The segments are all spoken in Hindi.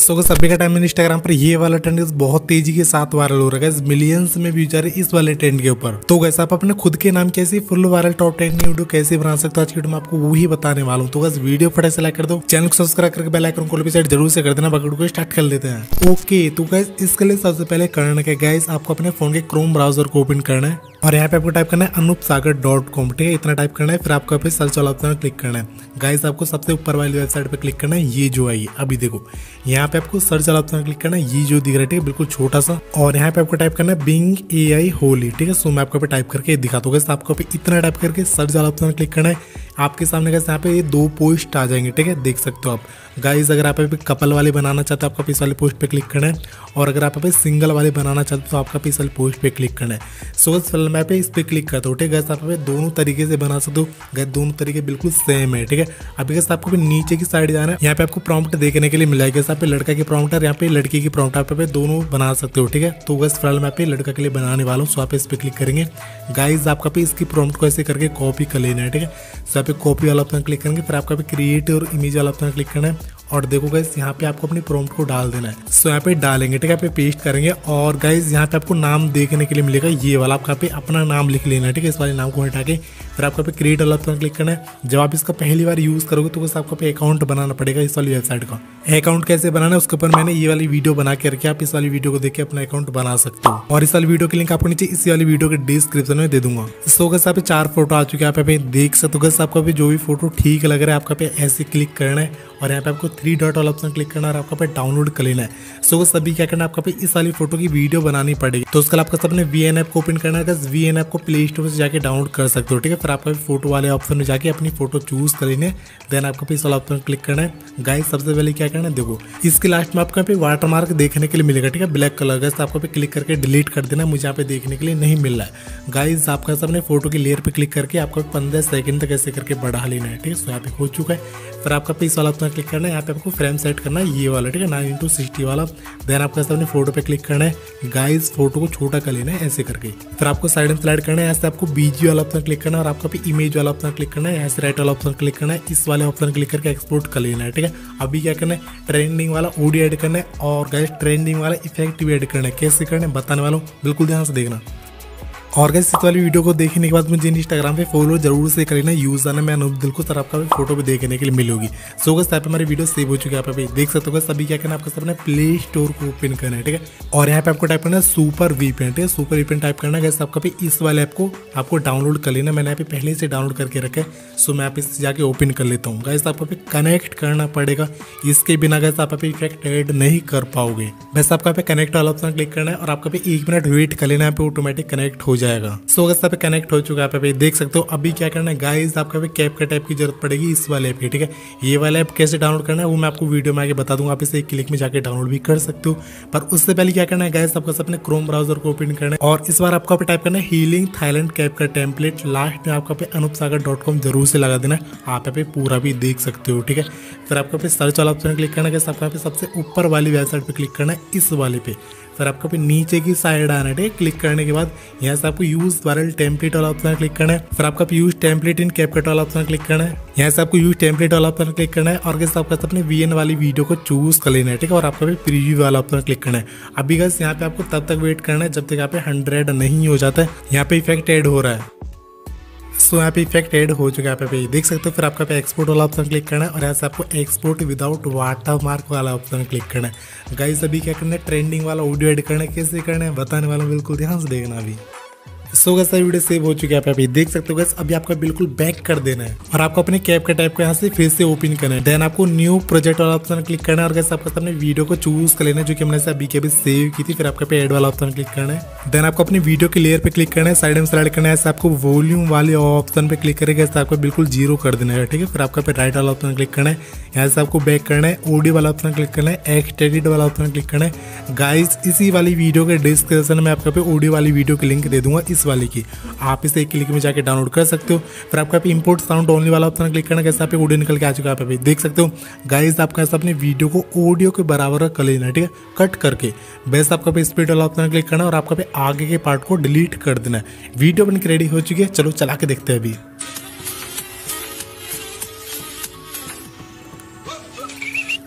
सो सभी का टाइम इंस्टाग्राम पर ये वाला ट्रेंड बहुत तेज़ी के साथ वायरल हो रहा है मिलियंस में व्यूज़ आ रहे इस वाले ट्रेंड के ऊपर। तो गैस आप अपने खुद के नाम कैसे full viral top ten video कैसे बना सकते हो? आज की वीडियो आपको वही बताने वाला हूँ। तो बस वीडियो फटे से लाइक कर दो। चैनल को सब्सक्राइब करके बेल आइकन को साइड ज़रूर से कर देना। बाकी को स्टार्ट कर लेते हैं। ओके तो गैस इसके लिए सबसे पहले करना क्या गैस आपको अपने फ़ोन के क्रोम ब्राउज़र को ओपन करना है। और यहाँ पे आपको टाइप करना है अनूप सागर डॉट कॉम ठीक है? इतना टाइप करना है, फिर आपको यहाँ पे सर्च वाला ऑप्शन क्लिक करना है। गाइस आपको सबसे ऊपर वाली वेबसाइट पे क्लिक करना है, ये जो है अभी देखो। यहाँ पे आपको सर्च वाला ऑप्शन क्लिक करना है, ये जो दिख रहा है, ठीक है? बिल्कुल छोटा सा। और यहाँ पे आपको टाइप करना है बिंग ए आई होली ठीक है? सो मैं आपको पे टाइप करके दिखा दूँगा आपको इतना टाइप करके सर्च वाला ऑप्शन क्लिक करना है। आपके सामने कैसे यहाँ पे ये दो पोस्ट आ जाएँगे, ठीक है? देख सकते हो आप। गाइस अगर आप अभी कपल वाले बनाना चाहते हो, आपका इस वाले पोस्ट पे क्लिक करना है। और अगर आप अभी सिंगल वाले बनाना चाहते हो तो आपका इस वाले पोस्ट पे क्लिक करना है। सो फ़िलहाल मैं पे इस पर क्लिक करता हूँ, ठीक है? आप दोनों तरीके से बना सकते हो। गैस दोनों तरीके बिल्कुल सेम है, ठीक है? अभी कैसे आपको नीचे की साइड जाना है। यहाँ पे आपको प्रॉम्प्ट देखने के लिए मिला है। यहाँ पे लड़का की प्रॉम्प्ट है यहाँ पे लड़की की प्रॉम्प्ट आप पे दोनों बना सकते हो, ठीक है? तो बस फ़िलहाल मैं पे लड़का के लिए बनाने वाला हूँ। सो आप इस पर क्लिक करेंगे। गाइज़ आपका पे इसकी प्रॉम्प्ट को ऐसे करके कॉपी कर लेना है, ठीक है? सो यहाँ पे कॉपी वाला ऑप्शन क्लिक करेंगे। फिर आपका पे क्रिएट और इमेज वाला ऑप्शन क्लिक करना है। और देखो गाइज़ यहाँ पे आपको अपनी प्रॉम्प्ट को डाल देना है। सो यहाँ पे डालेंगे, ठीक है? पे पेस्ट करेंगे और गाइज़ यहाँ पे आपको नाम देखने के लिए मिलेगा। ये वाला आप यहाँ पे अपना नाम लिख लेना है, ठीक है? इस वाले नाम को हटा के फिर आपको पे क्रिएट वाला ऑप्शन क्लिक करना है। जब आप इसका पहली बार यूज़ करोगे तो बस आपको पे अकाउंट बनाना पड़ेगा इस वाली वेबसाइट का। अकाउंट कैसे बनाना है उसके ऊपर मैंने ये वाली वीडियो बना के रखी आप इस वाली वीडियो को देख के अपना अकाउंट बना सकते हो। और इस वाली वीडियो के लिंक आपको नीचे इस वाली वीडियो के डिस्क्रिप्शन में दे दूँगा। सो गस आप चार फ़ोटो आ चुके हैं आप देख सकते हो। गस आपका जो भी फ़ोटो ठीक लग रहा है आपका पे ऐसे क्लिक करना है। और यहाँ पे आपको थ्री डॉट वाला ऑप्शन क्लिक करना है और आपका पे डाउनलोड कर लेना है। सो so, सभी क्या करना है आपका पे इस वाली फ़ोटो की वीडियो बनानी पड़ेगी। तो उसके लिए आपका सबने वी एन ऐप को ओपन करना है। वी एन ऐप को प्ले स्टोर से जाके डाउनलोड कर सकते हो ठीक है? फिर आपका फ़ोटो वाले ऑप्शन में जाके अपनी फ़ोटो चूज़ कर लेने। देन आपको इस वाला ऑप्शन क्लिक करना है। गाइस सबसे पहले क्या करना है? देखो, इसके लास्ट में आपको पे वाटर मार्क देखने के लिए मिलेगा, ठीक है? ब्लैक कलर का आपको पे क्लिक करके डिलीट कर देना। मुझे यहाँ पे देखने के लिए नहीं मिल रहा है। गाइस आपका सबने फ़ोटो की लेयर पे क्लिक करके आपको पंद्रह सेकंड तक ऐसे करके बढ़ा लेना है, ठीक है? यहाँ पे हो चुका है। फिर आपका पे इस वाला ऑप्शन क्लिक करना है। यहाँ पे आपको फ्रेम सेट करना है, ये वाला, ठीक है? नाइन इंटू सिक्सटी वाला। देन आपको अपने फ़ोटो पे क्लिक करना है। गाइस फ़ोटो को छोटा कर लेना है ऐसे करके। फिर आपको साइड में स्लाइड करना है। ऐसे आपको बीजी वाला ऑप्शन क्लिक करना है और आपका पे इमेज वाला ऑप्शन क्लिक करना है ऐसे राइट वाला ऑप्शन क्लिक करना है, इस वाले ऑप्शन क्लिक करके एक्सपोर्ट कर लेना है, ठीक है? अभी क्या करना है? ट्रेंडिंग वाला ऑडियो एड करना है और गाइस ट्रेंडिंग वाला इफ़ेक्ट भी एड करना है। कैसे करना है? बताने वाला हूँ। बिल्कुल ध्यान से देखना। और गैस इस वाली वीडियो को देखने के बाद मुझे इंस्टाग्राम पे फॉलो ज़रूर से कर लेना यूज़ आना मैं अनूप दिल को सर आपका फ़ोटो भी देखने के लिए मिलेगी। सो गस यहाँ पे हमारी वीडियो सेव हो चुकी है, आप अभी देख सकते हो सभी क्या करना आपको सबने प्ले स्टोर को ओपन करना है, ठीक है? और यहाँ पे आपको टाइप करना है सुपर वीपेन ठीक है? सुपर वीपेन टाइप करना है आपका भी इस वाले ऐप को आपको डाउनलोड कर लेना, मैंने यहाँ पे पहले से डाउनलोड करके रखा है। सो मैं आप इस जाके ओपन कर लेता हूँ। गैस आपको कनेक्ट करना पड़ेगा। इसके बिना गैस आप इफ़ेक्ट एड नहीं कर पाओगे। बस आपका पे कनेक्ट वाला ऑप्शन क्लिक करना है और आपका भी एक मिनट वेट कर लेना है ऑटोमेटिक कनेक्ट हो जाएगा। सो गैस पे कनेक्ट हो चुका है, आप देख सकते हो। अभी क्या करना है गाइस आपका कैप का टाइप की ज़रूरत पड़ेगी इस वाले ऐप की, ठीक है? ये वाला ऐप कैसे डाउनलोड करना है, वो मैं आपको वीडियो में आगे बता दूँगा। आप इसे एक क्लिक में जाकर डाउनलोड भी कर सकते हो। पर उससे पहले क्या करना है गाइस आपको अपने क्रोम ब्राउज़र को ओपन करना है। और इस बार आपको पे टाइप करना है हीलिंग थाईलैंड कैप का टेम्पलेट लास्ट में आपका अनूप सागर डॉट कॉम ज़रूर से लगा देना। आप पे पूरा भी देख सकते हो, ठीक है? फिर आपको सर्च वाला ऑप्शन क्लिक करना है। सबसे ऊपर वाली वेबसाइट पर क्लिक करना है, इस वाले पे। फिर आपको फिर नीचे की साइड आना है क्लिक करने के बाद यहाँ से आपको यूज़ वायरल टेम्पलेट वाला ऑप्शन क्लिक करना है। फिर आपका यूज़ टेम्पलेट इन कैपकट वाला ऑप्शन क्लिक करना है। यहाँ से आपको यूज़ टेम्पलेट वाला ऑप्शन क्लिक करना है और कैसे आपका अपने वीएन वाली वीडियो को चूज़ कर लेना है, ठीक है? और आपका प्रीव्यू वाला ऑप्शन क्लिक करना है। अभी गैस यहाँ पे आपको तब तक वेट करना है जब तक यहाँ पे हंड्रेड नहीं हो जाता है। यहाँ पे इफ़ेक्ट एड हो रहा है। सो यहाँ पे इफ़ेक्ट एड हो चुका है यहाँ पे। देख सकते हो, फिर आपका पे एक्सपोर्ट वाला ऑप्शन क्लिक करना है और यहाँ से आपको एक्सपोर्ट विदाउट वाटर मार्क वाला ऑप्शन क्लिक करना है। गाइस अभी क्या करना है? ट्रेंडिंग वाला ऑडियो एड करना है। कैसे करना है? बताने वाला बिल्कुल ध्यान से देखना अभी। सो गैस वीडियो सेव हो चुकी है, आप देख सकते हो गैस अभी आपका बिल्कुल बैक कर देना है। और आपको अपने कैप का टाइप को यहाँ से फिर से ओपन करना है। देन आपको न्यू प्रोजेक्ट वाला ऑप्शन क्लिक करना है और गैस आपको अपने वीडियो को चूज़ कर लेना है, जो कि हमने अभी के अभी सेव की थी, फिर आपका पे एड वाला ऑप्शन क्लिक करना है। देन आपको अपनी वीडियो के लेयर पे क्लिक करना है साइड में स्लाइड करना है आपको वॉल्यूम वाले ऑप्शन पे क्लिक करेगा ऐसे आपको बिल्कुल ज़ीरो कर देना है, ठीक है? फिर आपका पे राइट वाला ऑप्शन क्लिक करना है, यहाँ से आपको बैक करना है ऑडियो वाला ऑप्शन क्लिक करना है एक्सटेडिट वाला ऑप्शन क्लिक करना है। गाइस इसी वाली वीडियो के डिस्क्रिप्शन में आपका पे ऑडियो वाली वीडियो की लिंक दे दूँगा, इस वाली की। आप इसे एक क्लिक में जाकर डाउनलोड कर सकते हो। फिर आपका पे इंपोर्ट साउंड ओनली वाला ऑप्शन क्लिक करना, कैसे आप ऑडियो निकल के आ चुका है, आप देख सकते हो। गाइज़ आपका ऐसा अपने वीडियो को ऑडियो के बराबर कर लेना ठीक है? कट करके। बेस्ट आपका पे स्पीड वाला ऑप्शन क्लिक करना और आपका पे आगे के पार्ट को डिलीट कर देना वीडियो बन के रेडी हो चुकी है, चलो चला के देखते हैं अभी।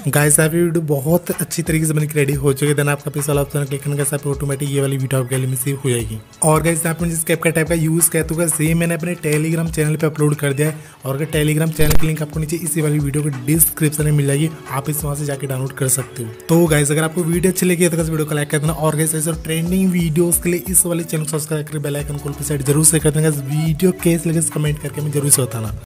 गाइस आप वीडियो बहुत अच्छी तरीके से बनकर रेडी हो चुके देन आपका पिस वाला ऑप्शन क्लिक करने के, साथ ऑटोमेटिक ये वाली वीडियो आपके में सेव हो जाएगी। और गाइस आपने जिस कैप का टाइप का यूज़ किया तो सेम मैंने अपने टेलीग्राम चैनल पे अपलोड कर दिया है। और अगर टेलीग्राम चैनल की लिंक आपको नीचे इसी वाली वीडियो के डिस्क्रिप्शन में मिल जाएगी, आप इस वहाँ से जाकर डाउनलोड कर सकते हो। तो गाइस अगर आपको वीडियो अच्छी लगी तो वीडियो को लाइक कर देना। और गाइस ट्रेंडिंग वीडियोस के लिए इस वाले चैनल को सब्सक्राइब कर बेल आइकन को ज़रूर से कर देना। वीडियो कैसे लगे कमेंट करके मैं ज़रूर से बताना।